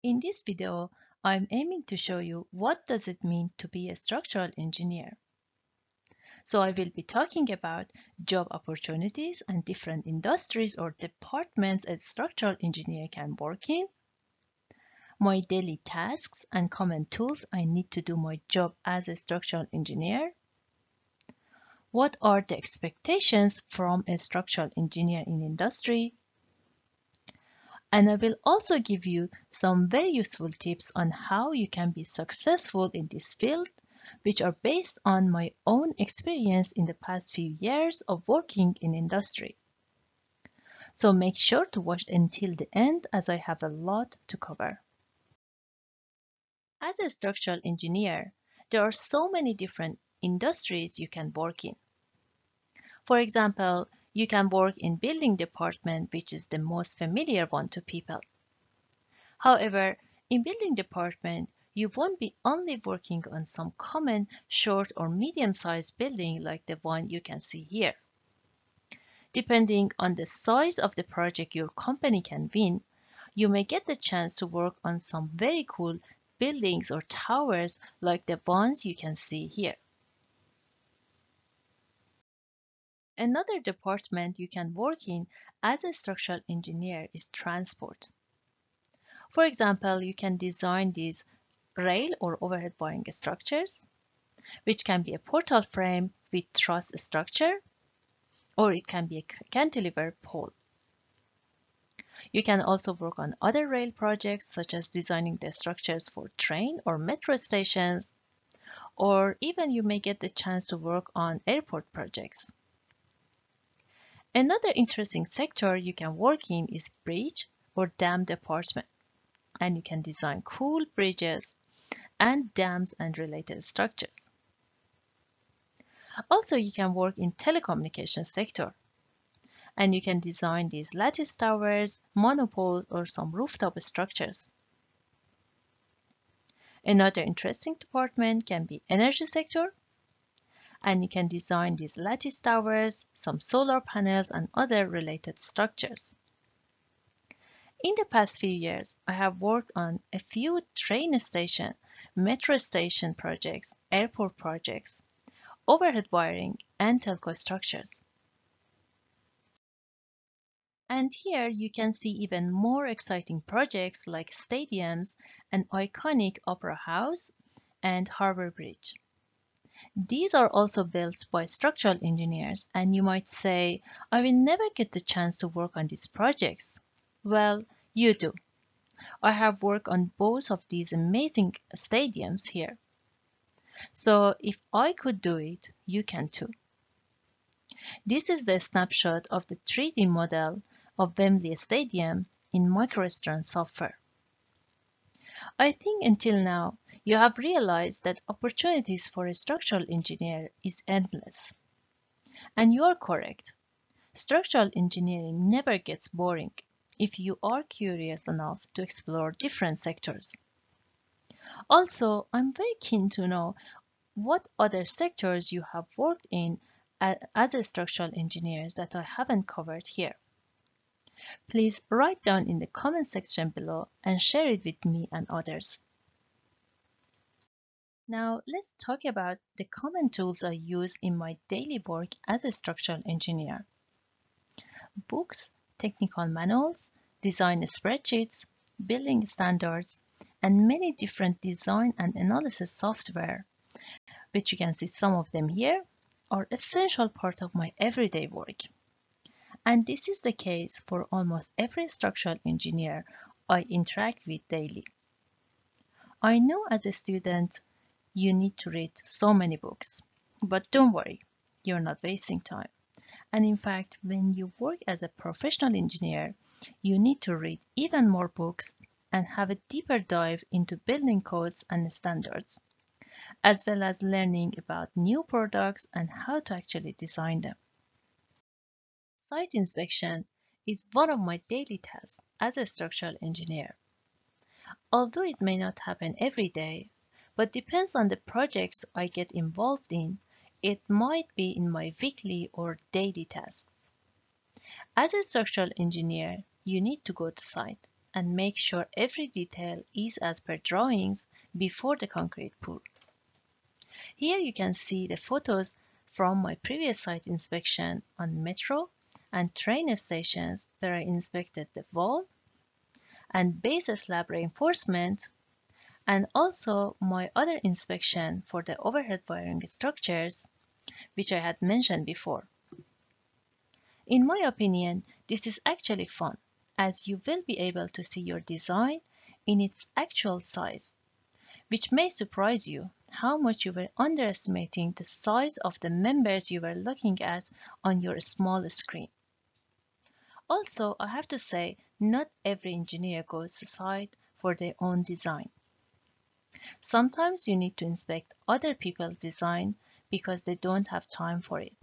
In this video, I'm aiming to show you what does it mean to be a structural engineer. So I will be talking about job opportunities and different industries or departments a structural engineer can work in, my daily tasks and common tools I need to do my job as a structural engineer, what are the expectations from a structural engineer in industry, and I will also give you some very useful tips on how you can be successful in this field, which are based on my own experience in the past few years of working in industry. So make sure to watch until the end as I have a lot to cover. As a structural engineer, there are so many different industries you can work in. For example, you can work in building department, which is the most familiar one to people. However, in building department, you won't be only working on some common short or medium-sized building like the one you can see here. Depending on the size of the project your company can win, you may get the chance to work on some very cool buildings or towers like the ones you can see here. Another department you can work in as a structural engineer is transport. For example, you can design these rail or overhead wiring structures, which can be a portal frame with truss structure, or it can be a cantilever pole. You can also work on other rail projects, such as designing the structures for train or metro stations, or even you may get the chance to work on airport projects. Another interesting sector you can work in is bridge or dam department. And you can design cool bridges and dams and related structures. Also, you can work in telecommunication sector. And you can design these lattice towers, monopoles, or some rooftop structures. Another interesting department can be energy sector and you can design these lattice towers, some solar panels, and other related structures. In the past few years, I have worked on a few train station, metro station projects, airport projects, overhead wiring, and telco structures. And here you can see even more exciting projects like stadiums, an iconic opera house, and harbor bridge. These are also built by structural engineers, and you might say, I will never get the chance to work on these projects. Well, you do. I have worked on both of these amazing stadiums here. So if I could do it, you can too. This is the snapshot of the 3D model of Wembley Stadium in MicroStran software. I think until now, you have realized that opportunities for a structural engineer is endless. And you are correct. Structural engineering never gets boring if you are curious enough to explore different sectors. Also, I'm very keen to know what other sectors you have worked in as a structural engineers that I haven't covered here. Please write down in the comment section below and share it with me and others. Now let's talk about the common tools I use in my daily work as a structural engineer. Books, technical manuals, design spreadsheets, building standards, and many different design and analysis software, which you can see some of them here, are essential part of my everyday work. And this is the case for almost every structural engineer I interact with daily. I know as a student you need to read so many books. But don't worry, you're not wasting time. And in fact, when you work as a professional engineer, you need to read even more books and have a deeper dive into building codes and standards, as well as learning about new products and how to actually design them. Site inspection is one of my daily tasks as a structural engineer. Although it may not happen every day, but depends on the projects I get involved in, it might be in my weekly or daily tasks. As a structural engineer, you need to go to site and make sure every detail is as per drawings before the concrete pour. Here you can see the photos from my previous site inspection on metro and train stations where I inspected the wall and base slab reinforcement and also my other inspection for the overhead wiring structures, which I had mentioned before. In my opinion, this is actually fun, as you will be able to see your design in its actual size, which may surprise you how much you were underestimating the size of the members you were looking at on your small screen. Also, I have to say, not every engineer goes to site for their own design. Sometimes you need to inspect other people's design because they don't have time for it.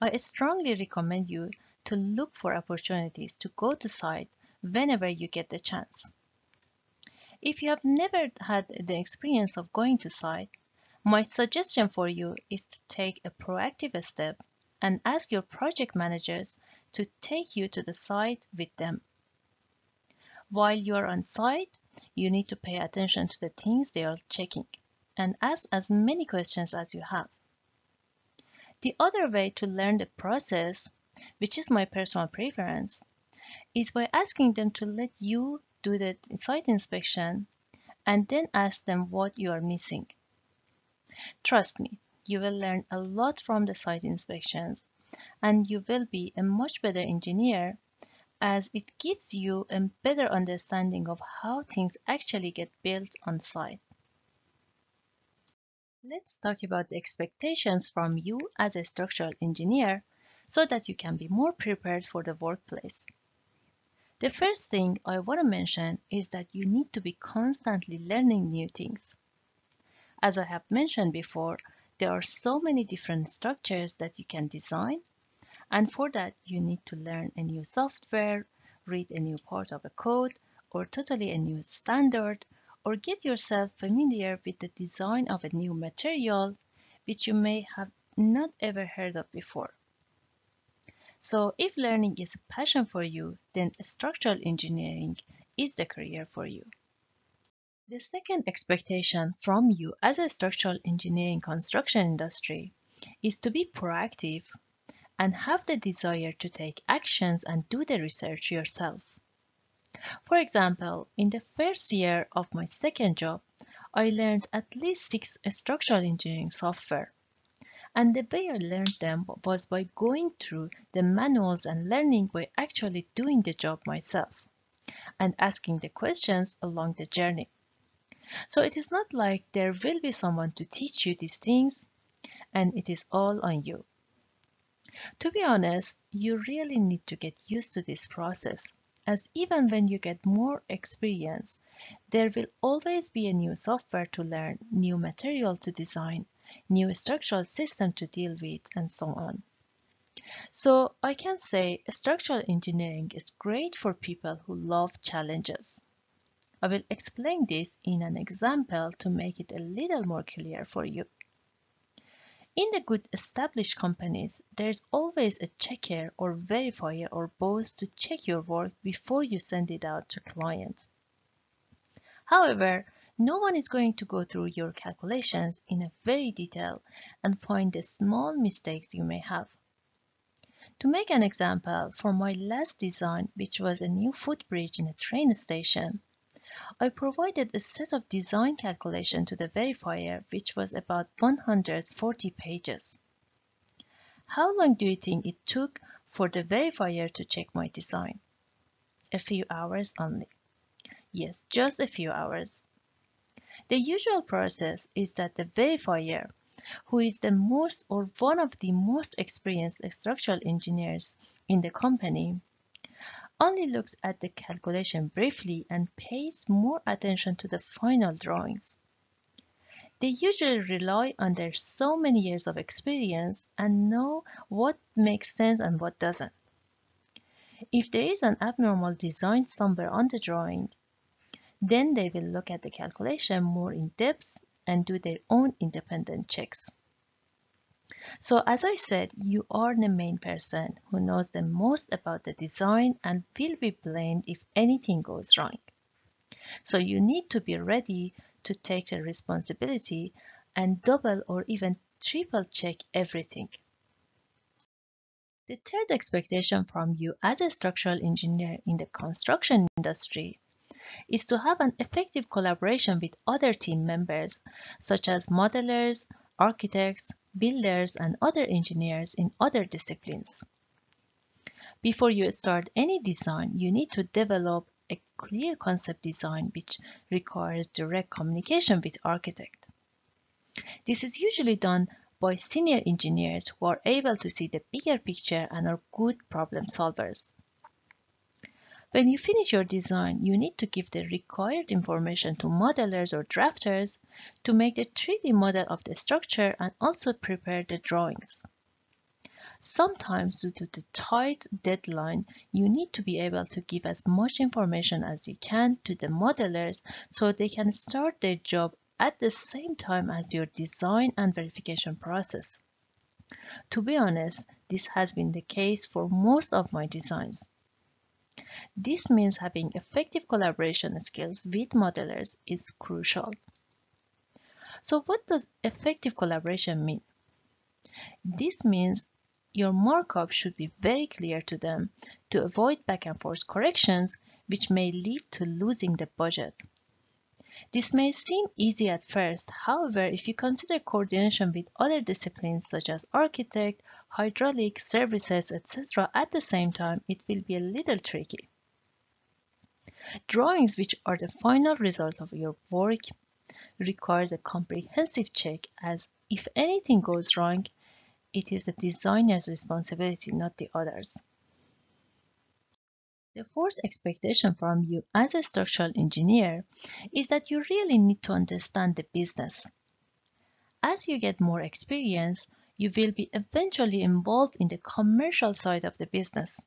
I strongly recommend you to look for opportunities to go to site whenever you get the chance. If you have never had the experience of going to site, my suggestion for you is to take a proactive step and ask your project managers to take you to the site with them. While you are on site, you need to pay attention to the things they are checking and ask as many questions as you have. The other way to learn the process, which is my personal preference, is by asking them to let you do the site inspection and then ask them what you are missing. Trust me, you will learn a lot from the site inspections and you will be a much better engineer as it gives you a better understanding of how things actually get built on site. Let's talk about the expectations from you as a structural engineer so that you can be more prepared for the workplace. The first thing I want to mention is that you need to be constantly learning new things. As I have mentioned before, there are so many different structures that you can design and for that, you need to learn a new software, read a new part of a code, or totally a new standard, or get yourself familiar with the design of a new material, which you may have not ever heard of before. So if learning is a passion for you, then structural engineering is the career for you. The second expectation from you as a structural engineering construction industry is to be proactive and have the desire to take actions and do the research yourself. For example, in the first year of my second job, I learned at least six structural engineering software. And the way I learned them was by going through the manuals and learning by actually doing the job myself and asking the questions along the journey. So it is not like there will be someone to teach you these things and it is all on you. To be honest, you really need to get used to this process, as even when you get more experience, there will always be a new software to learn, new material to design, new structural system to deal with, and so on. So I can say structural engineering is great for people who love challenges. I will explain this in an example to make it a little more clear for you. In the good established companies, there's always a checker or verifier or boss to check your work before you send it out to client. However, no one is going to go through your calculations in a very detail and find the small mistakes you may have. To make an example, for my last design, which was a new footbridge in a train station, I provided a set of design calculation to the verifier which was about 140 pages. How long do you think it took for the verifier to check my design? A few hours only. Yes, just a few hours. The usual process is that the verifier, who is the most or one of the most experienced structural engineers in the company, only looks at the calculation briefly and pays more attention to the final drawings. They usually rely on their so many years of experience and know what makes sense and what doesn't. If there is an abnormal design somewhere on the drawing, then they will look at the calculation more in depth and do their own independent checks. So as I said, you are the main person who knows the most about the design and will be blamed if anything goes wrong. So you need to be ready to take the responsibility and double or even triple check everything. The third expectation from you as a structural engineer in the construction industry is to have an effective collaboration with other team members, such as modelers, architects, builders, and other engineers in other disciplines. Before you start any design, you need to develop a clear concept design which requires direct communication with architect. This is usually done by senior engineers who are able to see the bigger picture and are good problem solvers. When you finish your design, you need to give the required information to modelers or drafters to make the 3D model of the structure and also prepare the drawings. Sometimes due to the tight deadline, you need to be able to give as much information as you can to the modelers so they can start their job at the same time as your design and verification process. To be honest, this has been the case for most of my designs. This means having effective collaboration skills with modelers is crucial. So what does effective collaboration mean? This means your markup should be very clear to them to avoid back and forth corrections which may lead to losing the budget. This may seem easy at first, however, if you consider coordination with other disciplines such as architect, hydraulic, services, etc. at the same time, it will be a little tricky. Drawings, which are the final result of your work, requires a comprehensive check as if anything goes wrong, it is the designer's responsibility, not the others. The fourth expectation from you as a structural engineer is that you really need to understand the business. As you get more experience, you will be eventually involved in the commercial side of the business.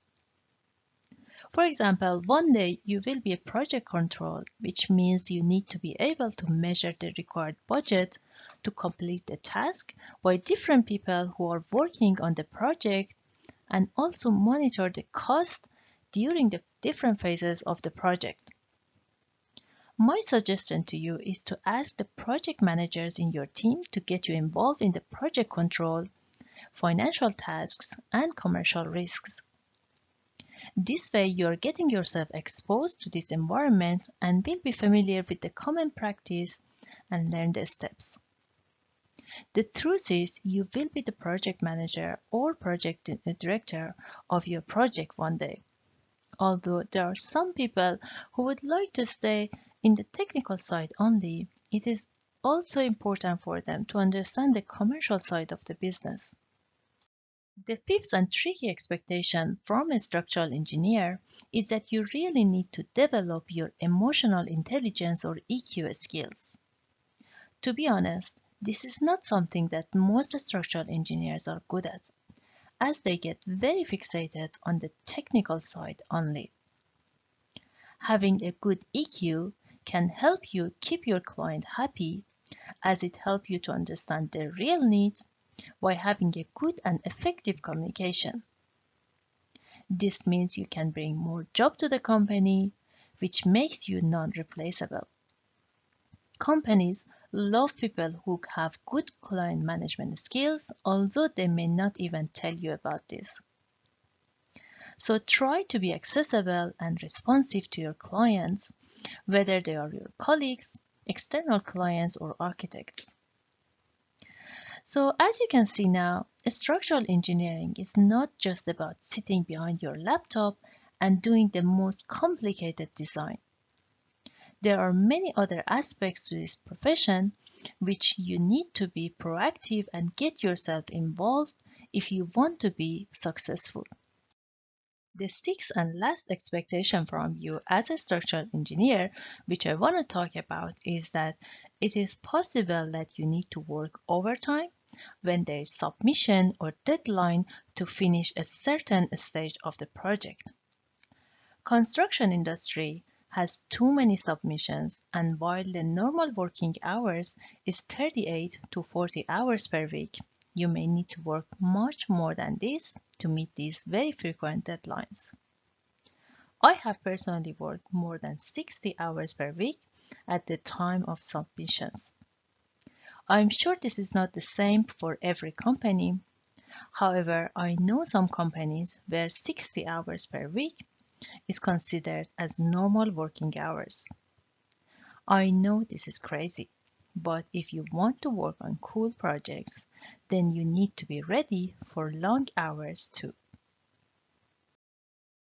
For example, one day you will be a project control, which means you need to be able to measure the required budget to complete the task by different people who are working on the project and also monitor the cost during the different phases of the project. My suggestion to you is to ask the project managers in your team to get you involved in the project control, financial tasks, and commercial risks. This way, you are getting yourself exposed to this environment and will be familiar with the common practice and learn the steps. The truth is, you will be the project manager or project director of your project one day. Although there are some people who would like to stay in the technical side only, it is also important for them to understand the commercial side of the business. The fifth and tricky expectation from a structural engineer is that you really need to develop your emotional intelligence or EQ skills. To be honest, this is not something that most structural engineers are good at, as they get very fixated on the technical side only. Having a good EQ can help you keep your client happy as it helps you to understand their real needs by having a good and effective communication. This means you can bring more job to the company, which makes you non-replaceable. Companies love people who have good client management skills, although they may not even tell you about this. So try to be accessible and responsive to your clients, whether they are your colleagues, external clients, or architects. So as you can see now, structural engineering is not just about sitting behind your laptop and doing the most complicated design. There are many other aspects to this profession which you need to be proactive and get yourself involved if you want to be successful. The sixth and last expectation from you as a structural engineer, which I want to talk about, is that it is possible that you need to work overtime when there is submission or deadline to finish a certain stage of the project. Construction industry has too many submissions and while the normal working hours is 38 to 40 hours per week, you may need to work much more than this to meet these very frequent deadlines. I have personally worked more than 60 hours per week at the time of submissions. I'm sure this is not the same for every company. However, I know some companies where 60 hours per week is considered as normal working hours. I know this is crazy, but if you want to work on cool projects, then you need to be ready for long hours too.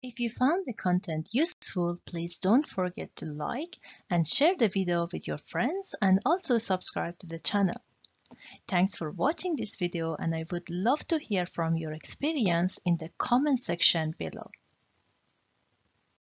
If you found the content useful, please don't forget to like and share the video with your friends and also subscribe to the channel. Thanks for watching this video and I would love to hear from your experience in the comment section below.